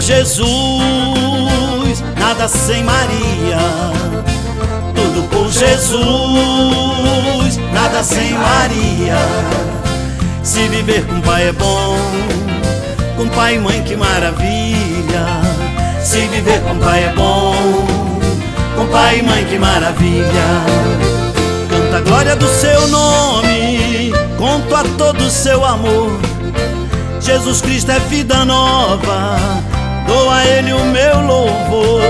Jesus, nada sem Maria. Tudo por Jesus, nada sem Maria. Se viver com pai é bom, com pai e mãe que maravilha. Se viver com pai é bom, com pai e mãe que maravilha. Canta a glória do seu nome, conto a todo o seu amor. Jesus Cristo é vida nova, dou a Ele o meu louvor.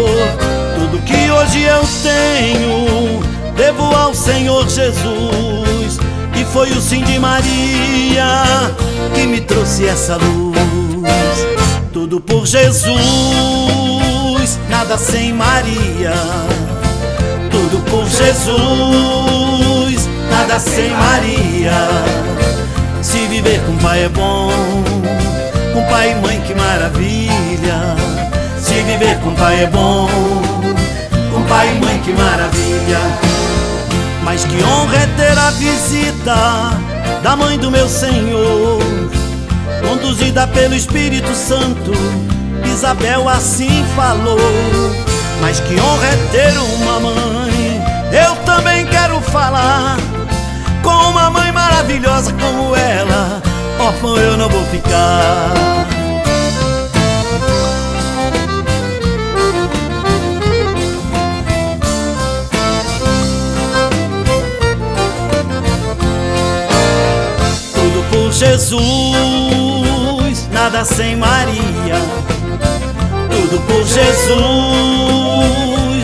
Tudo que hoje eu tenho, devo ao Senhor Jesus. E foi o sim de Maria que me trouxe essa luz. Tudo por Jesus, nada sem Maria. Tudo por Jesus, nada sem Maria. Se viver com pai é bom, com pai e mãe que maravilha. É bom, com pai e mãe que maravilha. Mas que honra é ter a visita da mãe do meu Senhor, conduzida pelo Espírito Santo. Isabel assim falou. Mas que honra é ter uma mãe, eu também quero falar. Com uma mãe maravilhosa como ela, órfão eu não vou ficar. Jesus, nada sem Maria. Tudo por Jesus,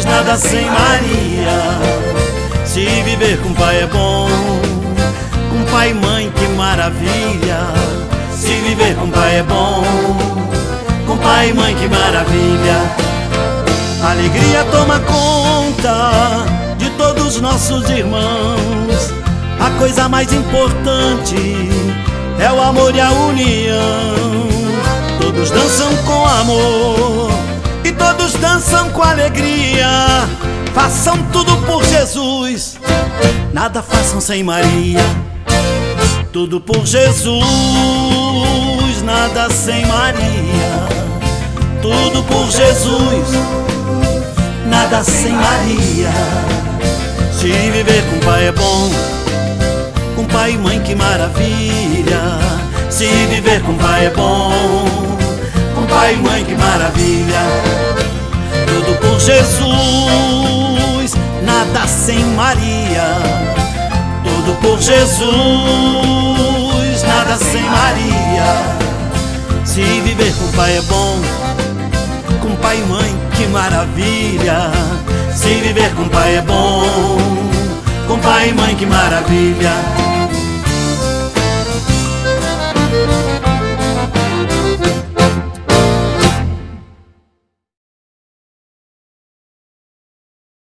nada sem Maria. Se viver com pai é bom, com pai e mãe que maravilha. Se viver com pai é bom, com pai e mãe que maravilha. Alegria toma conta de todos os nossos irmãos. A coisa mais importante é o amor e a união. Todos dançam com amor e todos dançam com alegria. Façam tudo por Jesus, nada façam sem Maria. Tudo por Jesus, nada sem Maria. Tudo por Jesus, nada sem Maria. Se viver com pai é bom, que maravilha. Se viver com pai é bom, com pai e mãe que maravilha. Tudo por Jesus, nada sem Maria. Tudo por Jesus, nada sem Maria. Se viver com pai é bom, com pai e mãe que maravilha. Se viver com pai é bom, com pai e mãe que maravilha.